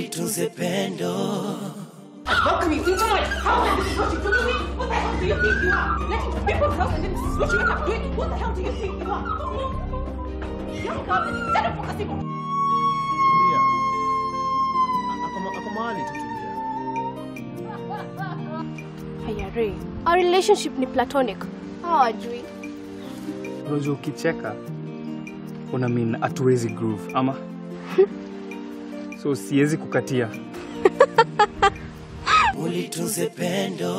ulitunze pendo How come you think so much? How come this is what you do to me? What the hell do you think you are? Letting people come and then this is what you end up doing? What the hell do you think you are? Young girl, instead of focusing on Ako- ako mahali tu. Haya Ray, our relationship ni platonic. Hawajui. Unajua ukicheka una mean hatuwezi groove ama so siwezi kukatia. ulitunze pendo